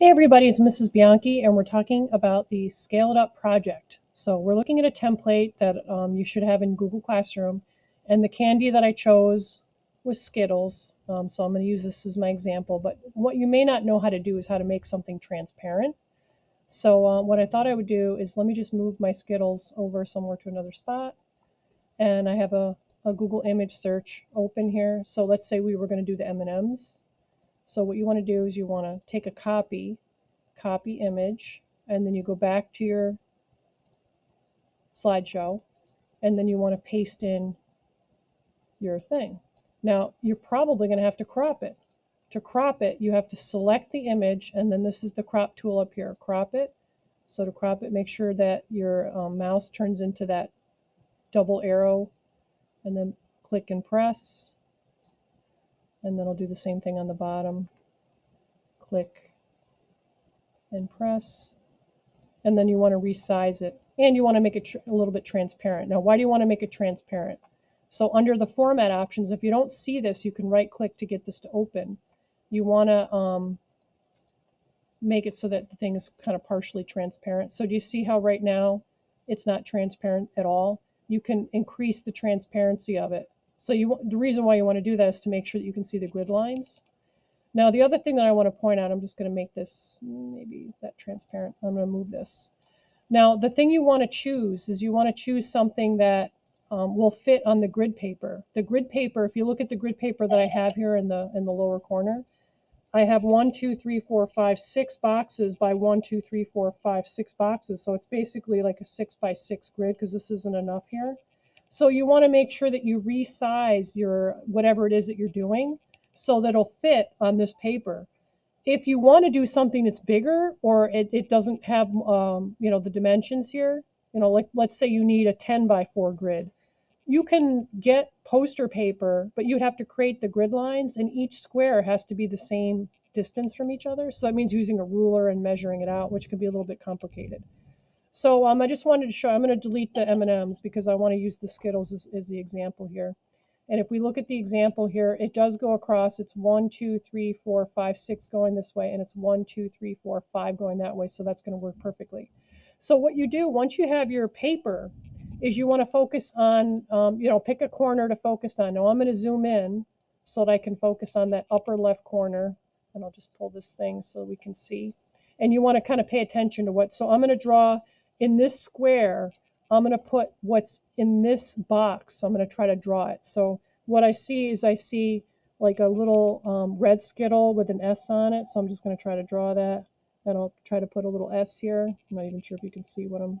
Hey everybody, it's Mrs. Bianchi, and we're talking about the Scale It Up project. So we're looking at a template that um, you should have in Google Classroom, and the candy that I chose was Skittles. Um, so I'm going to use this as my example. But what you may not know how to do is how to make something transparent. So uh, what I thought I would do is let me just move my Skittles over somewhere to another spot, and I have a, a Google image search open here. So let's say we were going to do the M&Ms. So what you want to do is you want to take a copy, copy image, and then you go back to your slideshow, and then you want to paste in your thing. Now, you're probably going to have to crop it. To crop it, you have to select the image, and then this is the crop tool up here, crop it. So to crop it, make sure that your um, mouse turns into that double arrow, and then click and press and then I'll do the same thing on the bottom. Click and press. And then you want to resize it. And you want to make it a little bit transparent. Now, why do you want to make it transparent? So under the format options, if you don't see this, you can right click to get this to open. You want to um, make it so that the thing is kind of partially transparent. So do you see how right now it's not transparent at all? You can increase the transparency of it so you the reason why you want to do that is to make sure that you can see the grid lines. Now the other thing that I want to point out, I'm just going to make this maybe that transparent. I'm going to move this. Now the thing you want to choose is you want to choose something that um, will fit on the grid paper. The grid paper, if you look at the grid paper that I have here in the in the lower corner, I have one, two, three, four, five, six boxes by one, two, three, four, five, six boxes. So it's basically like a six by six grid because this isn't enough here. So you want to make sure that you resize your whatever it is that you're doing so that it'll fit on this paper. If you want to do something that's bigger or it, it doesn't have um, you know the dimensions here, you know, like let's say you need a 10 by 4 grid, you can get poster paper, but you'd have to create the grid lines and each square has to be the same distance from each other. So that means using a ruler and measuring it out, which can be a little bit complicated. So um, I just wanted to show, I'm going to delete the M&Ms because I want to use the Skittles as, as the example here. And if we look at the example here, it does go across. It's one, two, three, four, five, six going this way, and it's one, two, three, four, five going that way. So that's going to work perfectly. So what you do once you have your paper is you want to focus on, um, you know, pick a corner to focus on. Now I'm going to zoom in so that I can focus on that upper left corner. And I'll just pull this thing so we can see. And you want to kind of pay attention to what, so I'm going to draw in this square, I'm going to put what's in this box. I'm going to try to draw it. So what I see is I see like a little um, red skittle with an S on it. So I'm just going to try to draw that. And I'll try to put a little S here. I'm not even sure if you can see what I'm...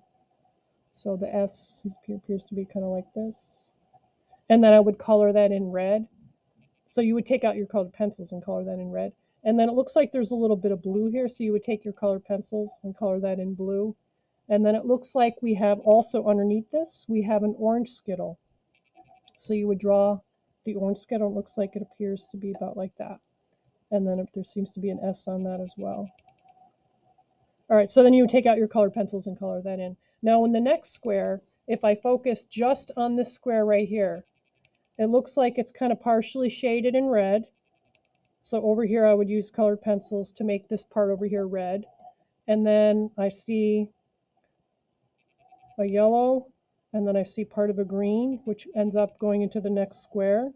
So the S appears to be kind of like this. And then I would color that in red. So you would take out your colored pencils and color that in red. And then it looks like there's a little bit of blue here. So you would take your colored pencils and color that in blue. And then it looks like we have also underneath this, we have an orange skittle. So you would draw the orange skittle. It looks like it appears to be about like that. And then there seems to be an S on that as well. All right, so then you would take out your colored pencils and color that in. Now in the next square, if I focus just on this square right here, it looks like it's kind of partially shaded in red. So over here, I would use colored pencils to make this part over here red. And then I see a yellow, and then I see part of a green, which ends up going into the next square.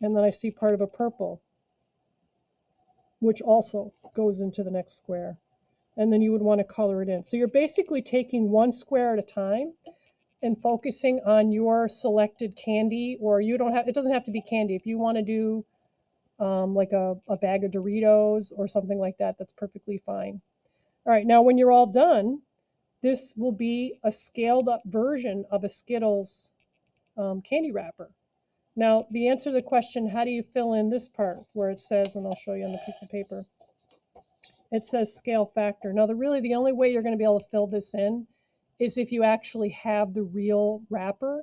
And then I see part of a purple, which also goes into the next square. And then you would want to color it in. So you're basically taking one square at a time and focusing on your selected candy, or you don't have, it doesn't have to be candy. If you want to do um, like a, a bag of Doritos or something like that, that's perfectly fine. All right, now when you're all done, this will be a scaled up version of a Skittles um, candy wrapper. Now, the answer to the question, how do you fill in this part where it says, and I'll show you on the piece of paper, it says scale factor. Now, the really the only way you're going to be able to fill this in is if you actually have the real wrapper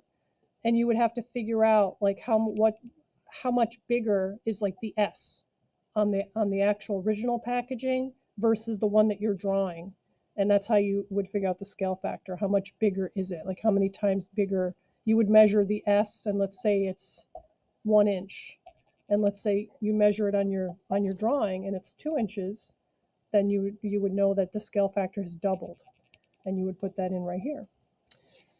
and you would have to figure out like how what how much bigger is like the S on the on the actual original packaging versus the one that you're drawing and that's how you would figure out the scale factor how much bigger is it like how many times bigger you would measure the s and let's say it's one inch and let's say you measure it on your on your drawing and it's two inches then you would, you would know that the scale factor has doubled. And you would put that in right here.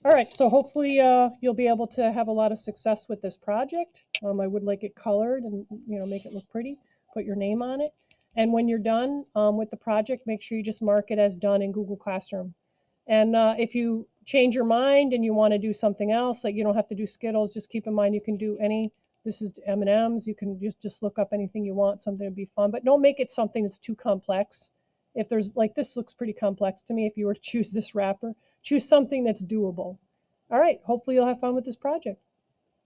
All right, so hopefully uh, you'll be able to have a lot of success with this project. Um, I would like it colored and, you know, make it look pretty. Put your name on it. And when you're done um, with the project, make sure you just mark it as done in Google Classroom. And uh, if you change your mind and you want to do something else, like you don't have to do Skittles, just keep in mind you can do any. This is M and M's. You can just just look up anything you want, something to be fun, but don't make it something that's too complex. If there's like this looks pretty complex to me. If you were to choose this wrapper, choose something that's doable. All right. Hopefully you'll have fun with this project.